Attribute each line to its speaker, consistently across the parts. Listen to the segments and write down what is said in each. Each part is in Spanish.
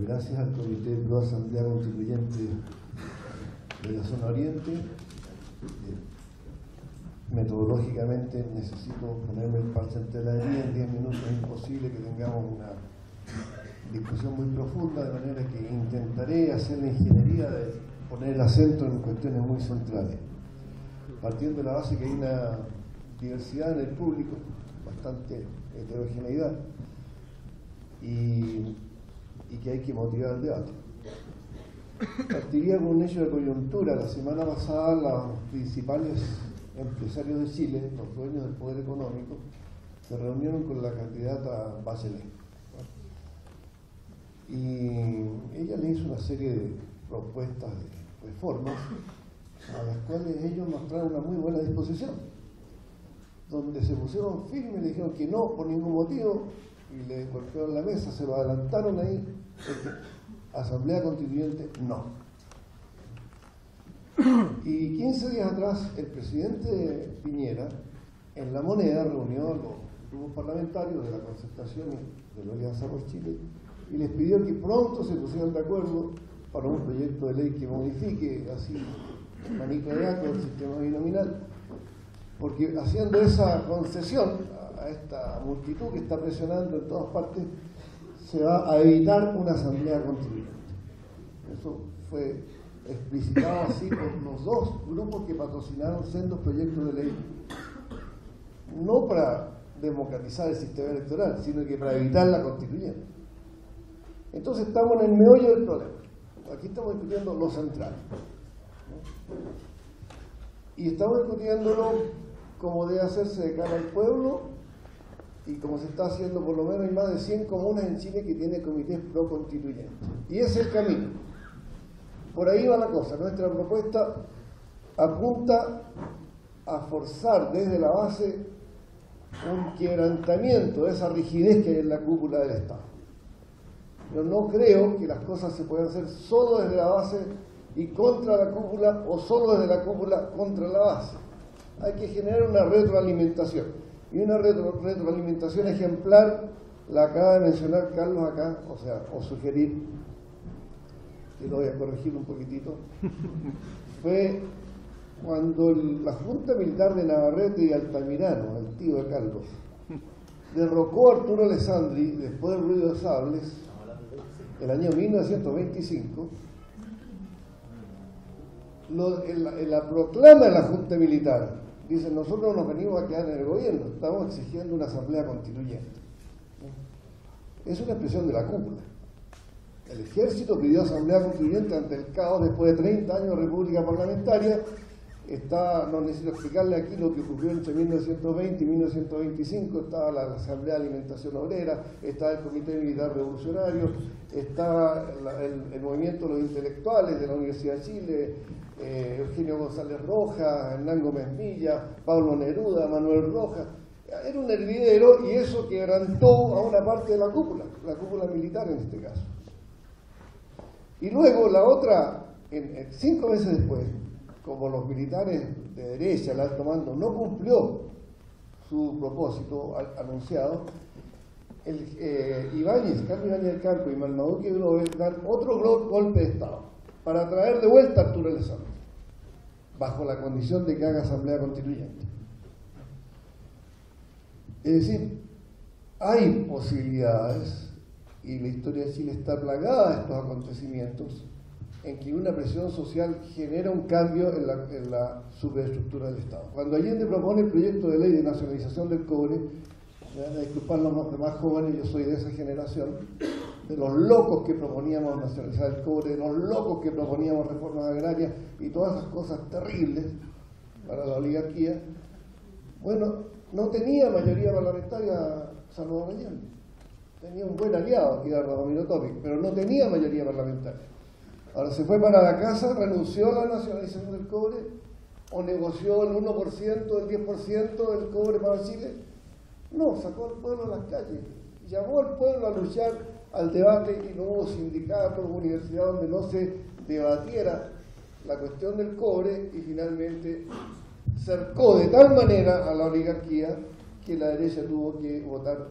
Speaker 1: gracias al Comité Pro Asamblea Constituyente de la Zona Oriente, metodológicamente necesito ponerme el par la línea en 10 minutos, es imposible que tengamos una discusión muy profunda, de manera que intentaré hacer la ingeniería de poner el acento en cuestiones muy centrales, partiendo de la base que hay una diversidad en el público, bastante heterogeneidad, y, y que hay que motivar el debate. Partiría con un hecho de coyuntura. La semana pasada los principales empresarios de Chile, los dueños del poder económico, se reunieron con la candidata Bachelet. Y ella le hizo una serie de propuestas de reformas a las cuales ellos mostraron una muy buena disposición, donde se pusieron firmes y dijeron que no por ningún motivo y le golpearon la mesa, se lo adelantaron ahí, Asamblea Constituyente no. Y 15 días atrás, el presidente Piñera, en La Moneda, reunió a los grupos parlamentarios de la concertación de la Alianza por Chile y les pidió que pronto se pusieran de acuerdo para un proyecto de ley que modifique así manito de gato el sistema binominal, porque haciendo esa concesión a esta multitud que está presionando en todas partes, se va a evitar una asamblea constituyente. Eso fue explicitado así por los dos grupos que patrocinaron sendos proyectos de ley, no para democratizar el sistema electoral, sino que para evitar la constituyente. Entonces estamos en el meollo del problema. Aquí estamos discutiendo lo central. Y estamos discutiéndolo como debe hacerse de cara al pueblo y como se está haciendo por lo menos hay más de 100 comunas en Chile que tienen comités pro constituyentes. Y ese es el camino. Por ahí va la cosa. Nuestra propuesta apunta a forzar desde la base un quebrantamiento de esa rigidez que hay en la cúpula del Estado. Yo no creo que las cosas se puedan hacer solo desde la base y contra la cúpula o solo desde la cúpula contra la base. Hay que generar una retroalimentación. Y una retroalimentación ejemplar la acaba de mencionar Carlos acá, o sea, o sugerir, y lo voy a corregir un poquitito, fue cuando la Junta Militar de Navarrete y Altamirano, el tío de Carlos, derrocó a Arturo Alessandri después del ruido de sables, el año 1925, en, la, proclama de la Junta Militar, dice, nosotros nos venimos a quedar en el gobierno, estamos exigiendo una asamblea constituyente. Es una expresión de la cúpula. El ejército pidió asamblea constituyente ante el caos después de 30 años de república parlamentaria está, no necesito explicarle aquí lo que ocurrió entre 1920 y 1925, estaba la, Asamblea de Alimentación Obrera, está el Comité Militar Revolucionario, está el, movimiento de los intelectuales de la Universidad de Chile, eh, Eugenio González Rojas, Hernán Gómez Milla, Pablo Neruda, Manuel Rojas. Era un hervidero y eso quebrantó a una parte de la cúpula, la cúpula militar en este caso. Y luego la otra, cinco meses después, como los militares de derecha, el alto mando, no cumplió su propósito anunciado, el, eh, Ibáñez, Carlos Ibáñez del Campo y Malmaduque Grover dan otro golpe de Estado para traer de vuelta a Arturo Alessandro, bajo la condición de que haga asamblea constituyente. Es decir, hay posibilidades, y la historia de Chile está plagada de estos acontecimientos, en que una presión social genera un cambio en la, superestructura del Estado. Cuando Allende propone el proyecto de ley de nacionalización del cobre, a disculpar los demás jóvenes, yo soy de esa generación, de los locos que proponíamos nacionalizar el cobre, de los locos que proponíamos reformas agrarias y todas esas cosas terribles para la oligarquía, bueno, no tenía mayoría parlamentaria Salvador Allende. Tenía un buen aliado, que era Radomiro Topic, pero no tenía mayoría parlamentaria. Ahora se fue para la casa, renunció a la nacionalización del cobre o negoció el 1%, el 10% del cobre para Chile. No, sacó al pueblo a las calles, llamó al pueblo a luchar al debate y no hubo sindicatos, universidad donde no se debatiera la cuestión del cobre y finalmente cercó de tal manera a la oligarquía que la derecha tuvo que votar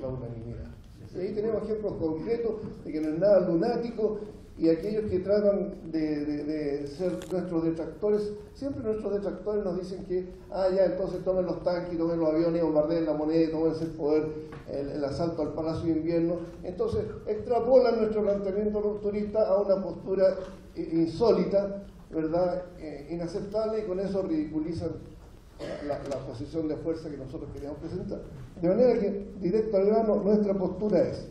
Speaker 1: la unanimidad. Y ahí tenemos ejemplos concretos de que no es nada lunático y aquellos que tratan de, ser nuestros detractores, siempre nuestros detractores nos dicen que, ah, ya, entonces tomen los tanques, tomen los aviones, bombardeen la moneda, tomen el poder, el, asalto al Palacio de Invierno. Entonces, extrapolan nuestro planteamiento rupturista a una postura insólita, ¿verdad?, eh, inaceptable, y con eso ridiculizan la, la, posición de fuerza que nosotros queríamos presentar. De manera que, directo al grano, nuestra postura es,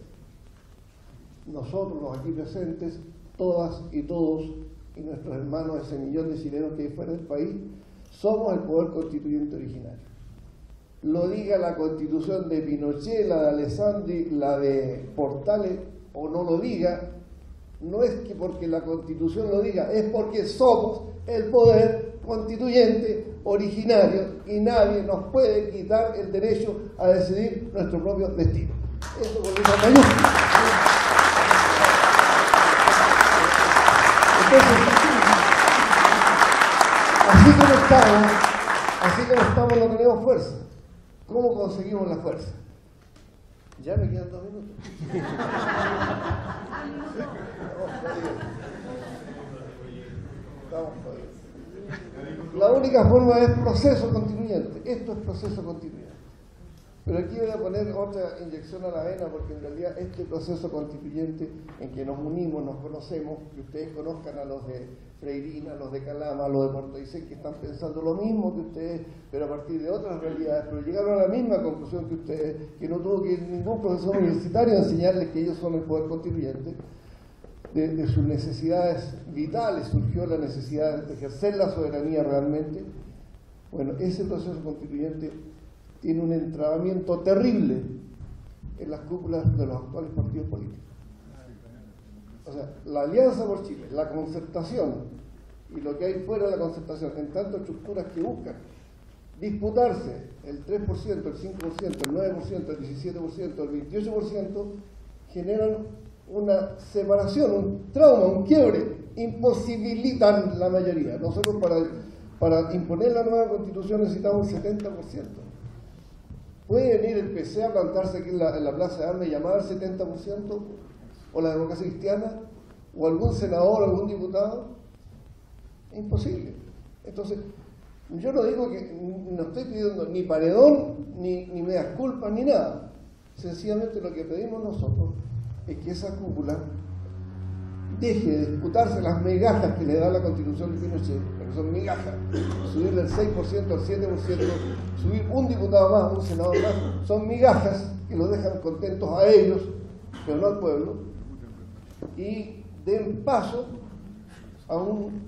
Speaker 1: nosotros los aquí presentes, todas y todos, y nuestros hermanos, ese millón de chilenos que hay fuera del país, somos el poder constituyente originario. Lo diga la constitución de Pinochet, la de Alessandri, la de Portales, o no lo diga, no es que porque la constitución lo diga, es porque somos el poder constituyente originario y nadie nos puede quitar el derecho a decidir nuestro propio destino. Eso por así como estamos, así como estamos no tenemos fuerza. ¿Cómo conseguimos la fuerza? Ya me quedan dos minutos. Estamos La única forma es proceso constituyente. Esto es proceso constituyente. Pero aquí voy a poner otra inyección a la vena porque en realidad este proceso constituyente en que nos unimos, nos conocemos, que ustedes conozcan a los de Freirina, a los de Calama, a los de Puerto Dicen que están pensando lo mismo que ustedes, pero a partir de otras realidades, pero llegaron a la misma conclusión que ustedes, que no tuvo que ningún profesor universitario enseñarles que ellos son el poder constituyente. De sus necesidades vitales surgió la necesidad de ejercer la soberanía realmente. Bueno, ese proceso constituyente tiene un entrabamiento terrible en las cúpulas de los actuales partidos políticos. O sea, la Alianza por Chile, la concertación y lo que hay fuera de la concertación, en tantas estructuras que buscan disputarse el 3%, el 5%, el 9%, el 17%, el 28%, generan una separación, un trauma, un quiebre, imposibilitan la mayoría. Nosotros para, para imponer la nueva constitución necesitamos un 70%. ¿Puede venir el PC a plantarse aquí en la, Plaza de Armas y llamar al 70%? ¿O la democracia cristiana? ¿O algún senador, algún diputado? Es imposible. Entonces, yo no digo que no estoy pidiendo ni paredón, ni, ni medias culpas, ni nada. Sencillamente lo que pedimos nosotros es que esa cúpula deje de disputarse las megajas que le da la constitución de Pinochet son migajas. Subir del 6% al 7%, subir un diputado más, un senador más, son migajas que los dejan contentos a ellos, pero no al pueblo, y den paso a un,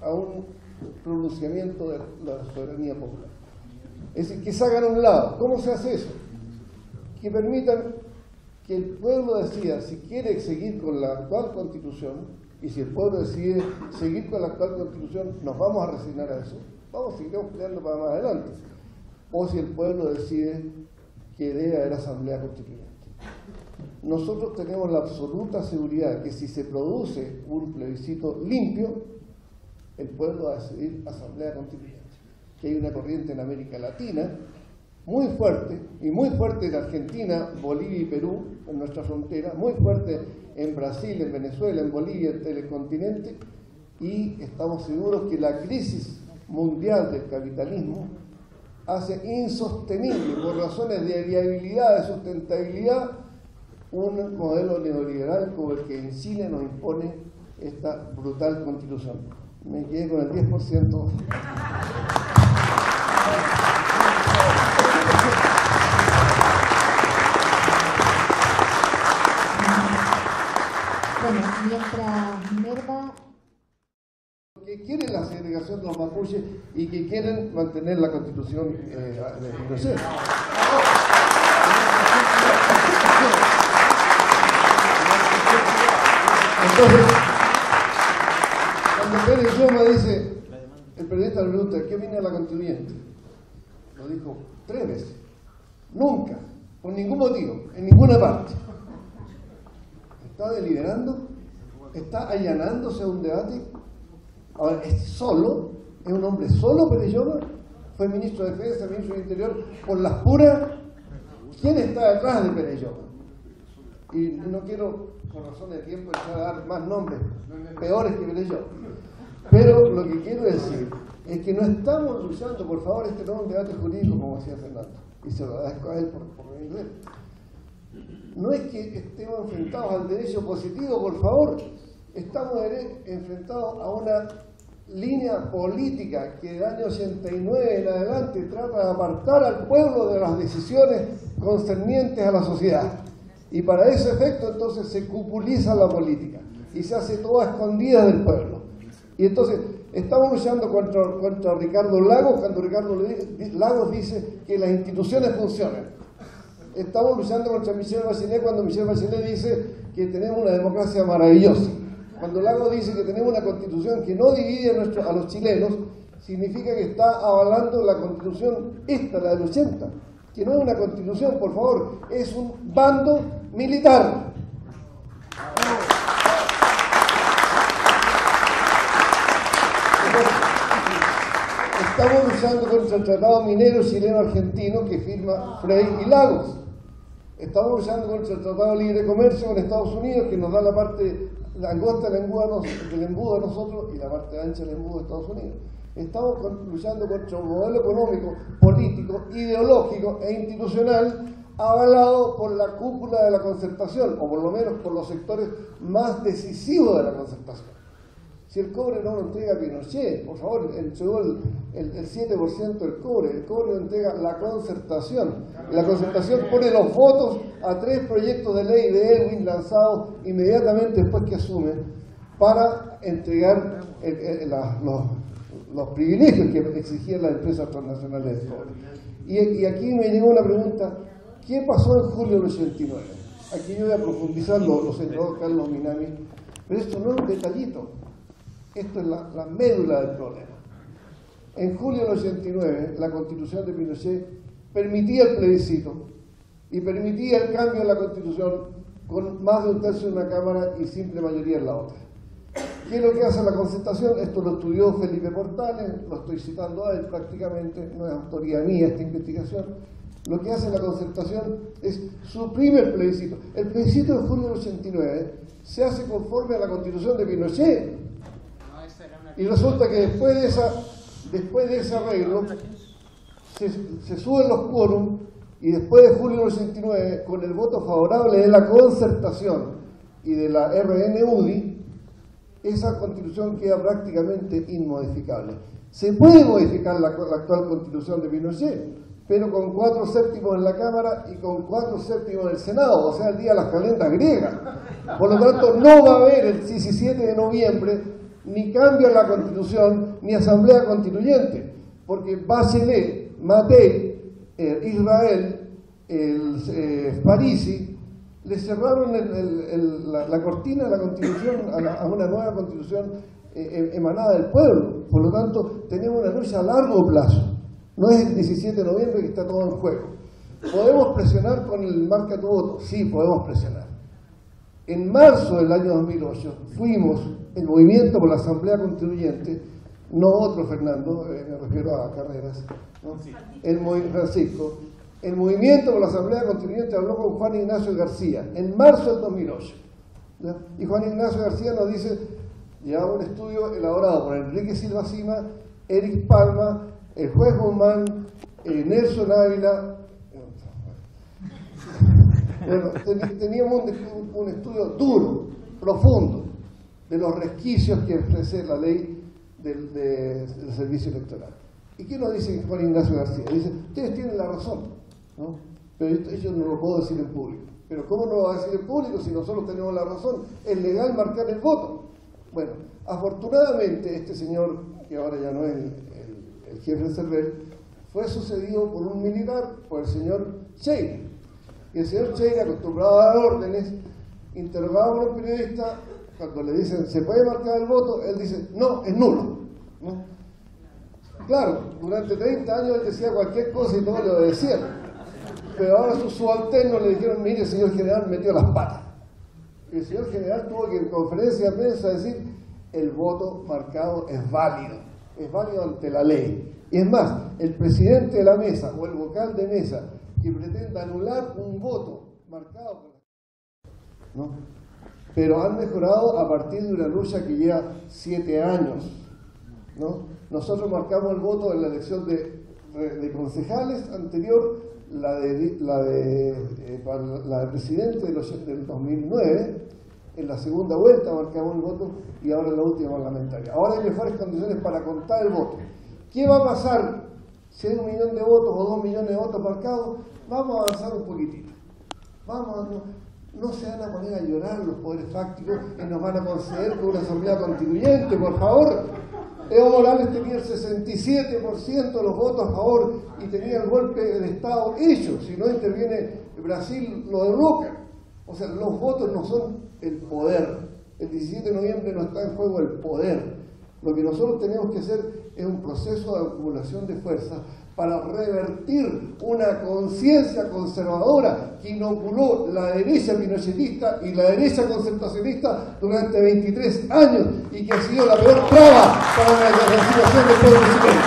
Speaker 1: a un pronunciamiento de la soberanía popular. Es decir, que salgan a un lado. ¿Cómo se hace eso? Que permitan que el pueblo decida si quiere seguir con la actual constitución y si el pueblo decide seguir con la actual constitución, nos vamos a resignar a eso. Vamos, seguiremos peleando para más adelante. O si el pueblo decide que debe haber asamblea constituyente. Nosotros tenemos la absoluta seguridad que si se produce un plebiscito limpio, el pueblo va a decidir asamblea constituyente. Que hay una corriente en América Latina muy fuerte, y muy fuerte en Argentina, Bolivia y Perú, en nuestra frontera, muy fuerte en Brasil, en Venezuela, en Bolivia, en el continente, y estamos seguros que la crisis mundial del capitalismo hace insostenible, por razones de viabilidad, de sustentabilidad, un modelo neoliberal como el que en Chile nos impone esta brutal constitución. Me quedé con el 10%.
Speaker 2: Mientras Merva
Speaker 1: que quieren la segregación de los mapuches y que quieren mantener la constitución eh, de Pinochet. Entonces, cuando Pérez Yoma dice, el periodista le pregunta, ¿qué viene a la constituyente? Lo dijo tres veces. Nunca, por ningún motivo, en ninguna parte está deliberando, está allanándose a un debate. Ahora, es solo, es un hombre solo, Perellona, fue ministro de Defensa, ministro del Interior, por las puras. ¿Quién está detrás de Perellona? Y no quiero, por razones de tiempo, echar a dar más nombres peores que yo. Pero lo que quiero decir es que no estamos luchando, por favor, este no es un debate jurídico, como decía Fernando, y se lo agradezco a él por, por venir No es que estemos enfrentados al derecho positivo, por favor, estamos enfrentados a una línea política que del año 89 en adelante trata de apartar al pueblo de las decisiones concernientes a la sociedad. Y para ese efecto entonces se cupuliza la política y se hace toda escondida del pueblo. Y entonces estamos luchando contra, contra Ricardo Lagos cuando Ricardo Lagos dice que las instituciones funcionan. Estamos luchando contra Michel Bachelet cuando Michel Bachelet dice que tenemos una democracia maravillosa. Cuando Lagos dice que tenemos una constitución que no divide a, a los chilenos, significa que está avalando la constitución esta, la del 80, que no es una constitución, por favor, es un bando militar. Estamos luchando contra el tratado minero chileno-argentino que firma Frey y Lagos. Estamos luchando contra el tratado de libre comercio con Estados Unidos que nos da la parte la angosta del embudo, del embudo a nosotros y la parte ancha del embudo de Estados Unidos. Estamos luchando contra un modelo económico, político, ideológico e institucional avalado por la cúpula de la concertación, o por lo menos por los sectores más decisivos de la concertación. Si el cobre no lo entrega Pinochet, por favor, entregó el, el, 7% del cobre, el cobre lo entrega la concertación. La concertación pone los votos a tres proyectos de ley de Edwin lanzados inmediatamente después que asume para entregar los, privilegios que exigían las empresas transnacionales del cobre. Y, aquí me llegó una pregunta, ¿qué pasó en julio del 89? Aquí yo voy a profundizar, lo, lo Carlos Minami, pero esto no es un detallito. Esto es la, médula del problema. En julio del 89, la constitución de Pinochet permitía el plebiscito y permitía el cambio en la constitución con más de un tercio en una Cámara y simple mayoría en la otra. ¿Qué es lo que hace la concertación? Esto lo estudió Felipe Portales, lo estoy citando a él prácticamente, no es autoría mía esta investigación. Lo que hace la concertación es suprimir el plebiscito. El plebiscito de julio del 89 se hace conforme a la constitución de Pinochet, y resulta que después de, esa, después de ese arreglo se, suben los quórum y después de julio del 89, con el voto favorable de la concertación y de la RN-UDI, esa constitución queda prácticamente inmodificable. Se puede modificar la, actual constitución de Pinochet, pero con cuatro séptimos en la Cámara y con cuatro séptimos en el Senado, o sea, el día de las calendas griegas. Por lo tanto, no va a haber el 17 de noviembre ni cambio en la constitución, ni asamblea constituyente, porque Bachelet, Matei, Israel, el, eh, Parisi, le cerraron la, cortina de la constitución a, una nueva constitución eh, emanada del pueblo. Por lo tanto, tenemos una lucha a largo plazo. No es el 17 de noviembre que está todo en juego. ¿Podemos presionar con el marca tu voto? Sí, podemos presionar. En marzo del año 2008 fuimos el movimiento por la Asamblea Constituyente, no otro Fernando, eh, me refiero a Carreras, el Francisco, el movimiento por la Asamblea Constituyente habló con Juan Ignacio García en marzo del 2008. Y Juan Ignacio García nos dice, ya un estudio elaborado por Enrique Silva Cima, Eric Palma, el juez Guzmán, eh, Nelson Ávila. Bueno, teníamos un estudio duro, profundo, de los resquicios que ofrece la ley del, servicio electoral. ¿Y qué nos dice Juan Ignacio García? Dice, ustedes tienen la razón, ¿no? pero yo no lo puedo decir en público. Pero ¿cómo no lo va a decir en público si nosotros tenemos la razón? Es legal marcar el voto. Bueno, afortunadamente este señor, que ahora ya no es el, jefe del CERVEL, fue sucedido por un militar, por el señor Cheira. Y el señor Cheira, acostumbrado a dar órdenes, interrogaba a un periodista cuando le dicen, ¿se puede marcar el voto? Él dice, no, es nulo. Claro, durante 30 años él decía cualquier cosa y todo le obedecían. Pero ahora sus subalternos le dijeron, mire, señor general metió las patas. Y el señor general tuvo que en conferencia de prensa decir, el voto marcado es válido, es válido ante la ley. Y es más, el presidente de la mesa o el vocal de mesa que pretenda anular un voto marcado por ¿no? Pero han mejorado a partir de una lucha que lleva siete años, ¿no? Nosotros marcamos el voto en la elección de, concejales anterior, la de, la de, eh, la de presidente del, del 2009, en la segunda vuelta marcamos el voto y ahora en la última parlamentaria. Ahora hay mejores condiciones para contar el voto. ¿Qué va a pasar si hay un millón de votos o dos millones de votos marcados? Vamos a avanzar un poquitito. Vamos no, se van a poner a llorar los poderes fácticos y nos van a conceder con una asamblea constituyente, por favor. Evo Morales tenía el 67% de los votos a favor y tenía el golpe de Estado hecho. Si no interviene Brasil, lo derroca. O sea, los votos no son el poder. El 17 de noviembre no está en juego el poder. Lo que nosotros tenemos que hacer es un proceso de acumulación de fuerzas para revertir una conciencia conservadora que inoculó la derecha pinochetista y la derecha concentracionista durante 23 años y que ha sido la peor traba para la situación del pueblo chileno.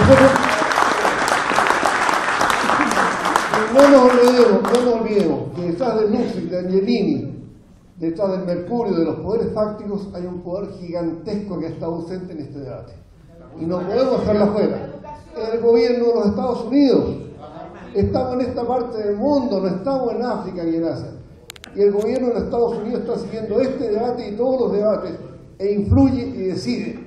Speaker 1: Nosotros no nos olvidemos, no nos olvidemos que detrás de Luxig, de Angelini, detrás del Mercurio, de los poderes fácticos, hay un poder gigantesco que está ausente en este debate y no podemos dejarla fuera. El gobierno de los Estados Unidos. Estamos en esta parte del mundo, no estamos en África ni en Asia. Y el gobierno de los Estados Unidos está siguiendo este debate y todos los debates e influye y decide.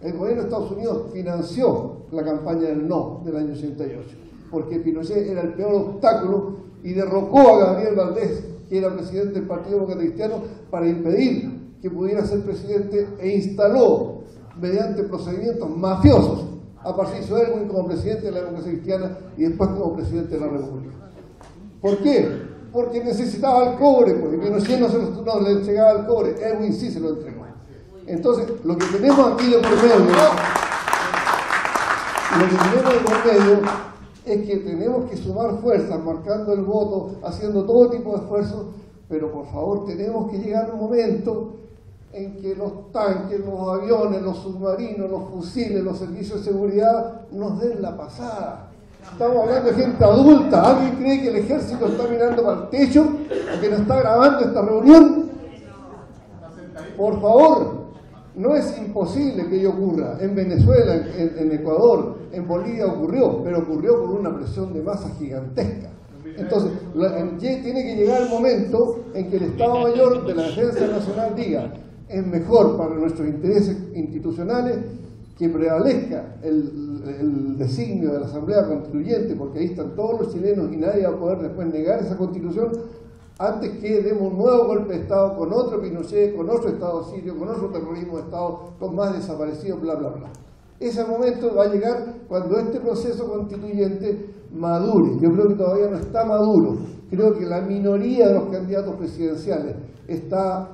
Speaker 1: El gobierno de Estados Unidos financió la campaña del no del año 88, porque Pinochet era el peor obstáculo y derrocó a Gabriel Valdés, que era presidente del Partido Demócrata Cristiano, para impedir que pudiera ser presidente e instaló mediante procedimientos mafiosos a Patricio Erwin como presidente de la democracia cristiana y después como presidente de la República. ¿Por qué? Porque necesitaba el cobre, porque Pinochet no, se lo, no le entregaba el cobre, Erwin sí se lo entregó. Entonces, lo que tenemos aquí de por medio, lo que tenemos de por medio es que tenemos que sumar fuerzas, marcando el voto, haciendo todo tipo de esfuerzos, pero por favor tenemos que llegar a un momento en que los tanques, los aviones, los submarinos, los fusiles, los servicios de seguridad nos den la pasada. Estamos hablando de gente adulta. ¿Alguien cree que el ejército está mirando para el techo o que nos está grabando esta reunión? Por favor, no es imposible que ello ocurra. En Venezuela, en, Ecuador, en Bolivia ocurrió, pero ocurrió por una presión de masa gigantesca. Entonces, tiene que llegar el momento en que el Estado Mayor de la Defensa Nacional diga, es mejor para nuestros intereses institucionales que prevalezca el, designio de la Asamblea Constituyente, porque ahí están todos los chilenos y nadie va a poder después negar esa constitución, antes que demos un nuevo golpe de Estado con otro Pinochet, con otro Estado sirio, con otro terrorismo de Estado, con más desaparecidos, bla, bla, bla. Ese momento va a llegar cuando este proceso constituyente madure. Yo creo que todavía no está maduro. Creo que la minoría de los candidatos presidenciales está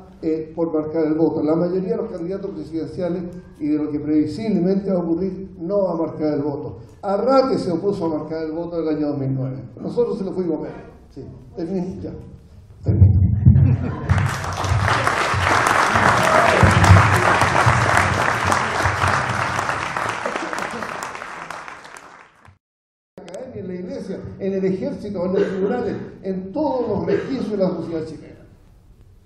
Speaker 1: por marcar el voto. La mayoría de los candidatos presidenciales y de lo que previsiblemente va a ocurrir no va a marcar el voto. Arrate se opuso a marcar el voto del año 2009. Nosotros se lo fuimos ver. Sí, termino, ya. Termino. en la iglesia, en el ejército, en los tribunales, en todos los registros de la sociedad chilena.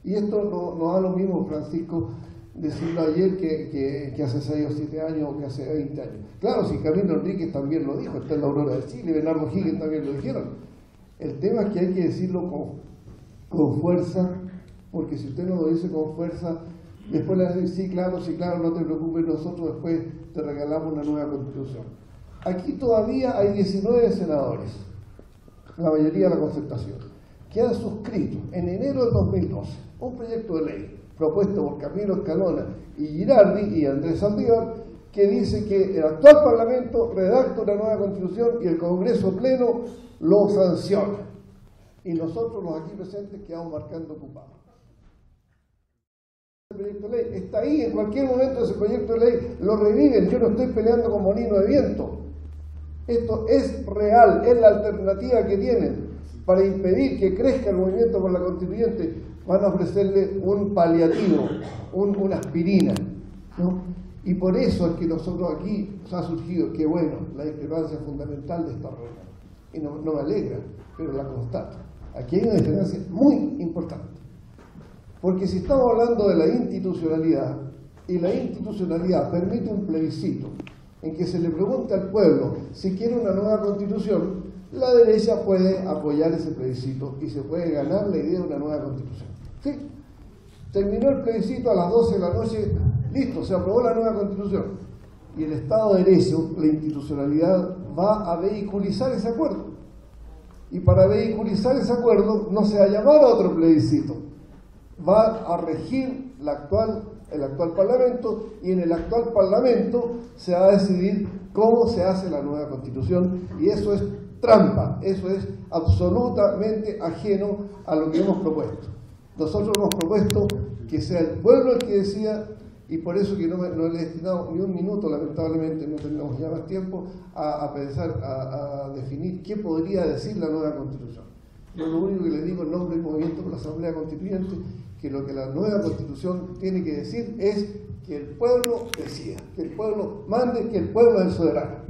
Speaker 1: Y esto no, da lo mismo, Francisco, decirlo ayer que, hace 6 o 7 años o que hace 20 años. Claro, si Camilo Enríquez también lo dijo, está en la Aurora de Chile, Bernardo Higgins también lo dijeron. El tema es que hay que decirlo con, con fuerza, porque si usted no lo dice con fuerza, después le dicen, sí, claro, sí, claro, no te preocupes, nosotros después te regalamos una nueva constitución. Aquí todavía hay 19 senadores, la mayoría de la concertación que han suscrito en enero del 2012 un proyecto de ley propuesto por Camilo Escalona y Girardi y Andrés Saldívar que dice que el actual Parlamento redacta una nueva constitución y el Congreso Pleno lo sanciona. Y nosotros los aquí presentes quedamos marcando ocupados. El proyecto de ley está ahí, en cualquier momento ese proyecto de ley lo reviven. Yo no estoy peleando con molino de viento. Esto es real, es la alternativa que tienen para impedir que crezca el movimiento por la constituyente, van a ofrecerle un paliativo, una aspirina. Y por eso es que nosotros aquí nos ha surgido, qué bueno, la discrepancia fundamental de esta reunión. Y no, me alegra, pero la constato. Aquí hay una diferencia muy importante. Porque si estamos hablando de la institucionalidad, y la institucionalidad permite un plebiscito en que se le pregunta al pueblo si quiere una nueva constitución, la derecha puede apoyar ese plebiscito y se puede ganar la idea de una nueva constitución. Terminó el plebiscito a las 12 de la noche, listo, se aprobó la nueva constitución. Y el Estado de Derecho, la institucionalidad, va a vehiculizar ese acuerdo. Y para vehiculizar ese acuerdo no se va a llamar a otro plebiscito, va a regir la actual, el actual Parlamento y en el actual Parlamento se va a decidir cómo se hace la nueva constitución y eso es trampa, eso es absolutamente ajeno a lo que hemos propuesto. Nosotros hemos propuesto que sea el pueblo el que decida y por eso que no, le he destinado ni un minuto, lamentablemente, no tenemos ya más tiempo, a, pensar, a, definir qué podría decir la nueva constitución. Yo lo único que le digo en nombre del movimiento por la Asamblea Constituyente, que lo que la nueva constitución tiene que decir es que el pueblo decida, que el pueblo mande, que el pueblo es soberano.